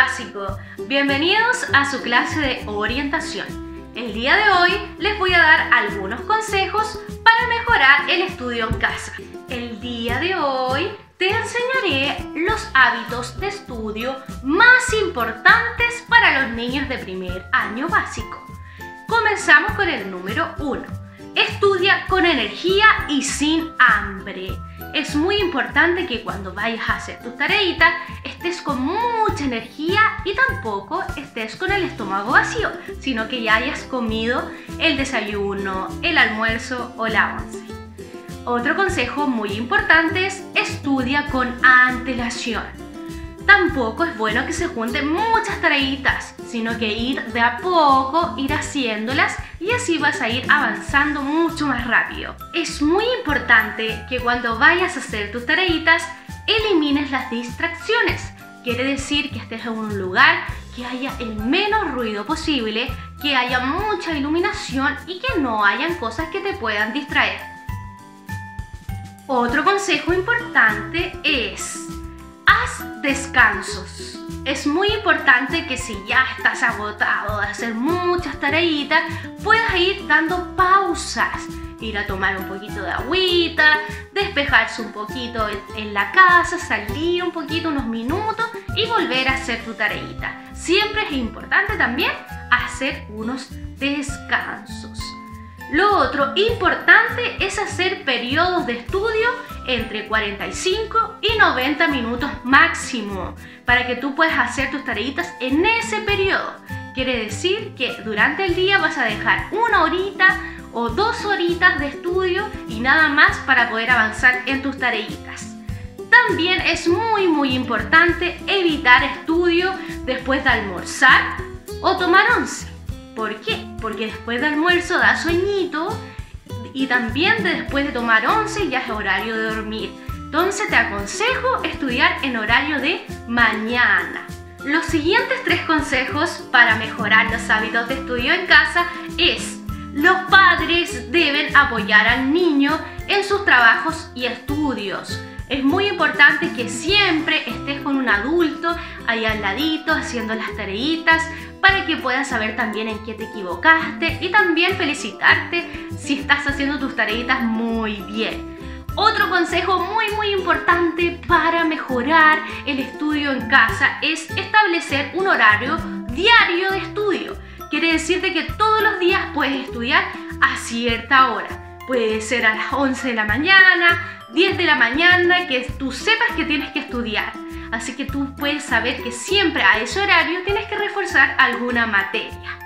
básico. Bienvenidos a su clase de orientación. El día de hoy les voy a dar algunos consejos para mejorar el estudio en casa. El día de hoy te enseñaré los hábitos de estudio más importantes para los niños de primer año básico. Comenzamos con el número 1. Estudia con energía y sin hambre es muy importante que cuando vayas a hacer tus tareitas estés con mucha energía y tampoco estés con el estómago vacío, sino que ya hayas comido el desayuno, el almuerzo o la once. Otro consejo muy importante es estudia con antelación. Tampoco es bueno que se junten muchas tareitas, sino que ir de a poco, ir haciéndolas y así vas a ir avanzando mucho más rápido. Es muy importante que cuando vayas a hacer tus tareitas elimines las distracciones. Quiere decir que estés en un lugar que haya el menos ruido posible, que haya mucha iluminación y que no hayan cosas que te puedan distraer. Otro consejo importante es descansos. Es muy importante que si ya estás agotado de hacer muchas tareitas, puedas ir dando pausas. Ir a tomar un poquito de agüita, despejarse un poquito en la casa, salir un poquito unos minutos y volver a hacer tu tareita. Siempre es importante también hacer unos descansos. Lo otro importante es hacer periodos de estudio entre 45 y 90 minutos máximo para que tú puedas hacer tus tareitas en ese periodo. Quiere decir que durante el día vas a dejar una horita o dos horitas de estudio y nada más para poder avanzar en tus tareitas. También es muy muy importante evitar estudio después de almorzar o tomar once. ¿Por qué? Porque después de almuerzo da sueñito y también después de tomar once ya es horario de dormir. Entonces te aconsejo estudiar en horario de mañana. Los siguientes tres consejos para mejorar los hábitos de estudio en casa es los padres deben apoyar al niño en sus trabajos y estudios. Es muy importante que siempre estés con un adulto ahí al ladito haciendo las tareitas para que puedas saber también en qué te equivocaste y también felicitarte si estás haciendo tus tareitas muy bien. Otro consejo muy muy importante para mejorar el estudio en casa es establecer un horario diario de estudio. Quiere decirte que todos los días puedes estudiar a cierta hora. Puede ser a las 11 de la mañana, 10 de la mañana, que tú sepas que tienes que estudiar. Así que tú puedes saber que siempre a ese horario tienes que reforzar alguna materia.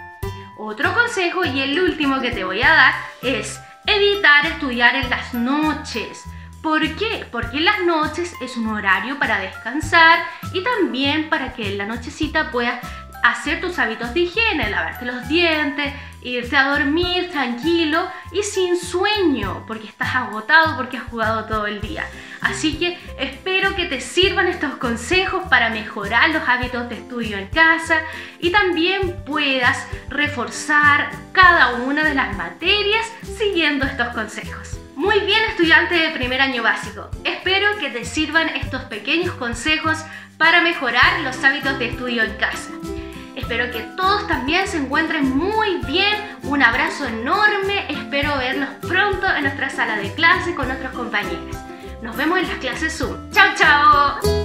Otro consejo y el último que te voy a dar es evitar estudiar en las noches. ¿Por qué? Porque en las noches es un horario para descansar y también para que en la nochecita puedas hacer tus hábitos de higiene, lavarte los dientes, irte a dormir tranquilo y sin sueño, porque estás agotado, porque has jugado todo el día. Así que espero que te sirvan estos consejos para mejorar los hábitos de estudio en casa y también puedas reforzar cada una de las materias siguiendo estos consejos. Muy bien estudiante de primer año básico, espero que te sirvan estos pequeños consejos para mejorar los hábitos de estudio en casa. Espero que todos también se encuentren muy bien. Un abrazo enorme. Espero verlos pronto en nuestra sala de clase con nuestros compañeros. Nos vemos en las clases Zoom. ¡Chao, chao!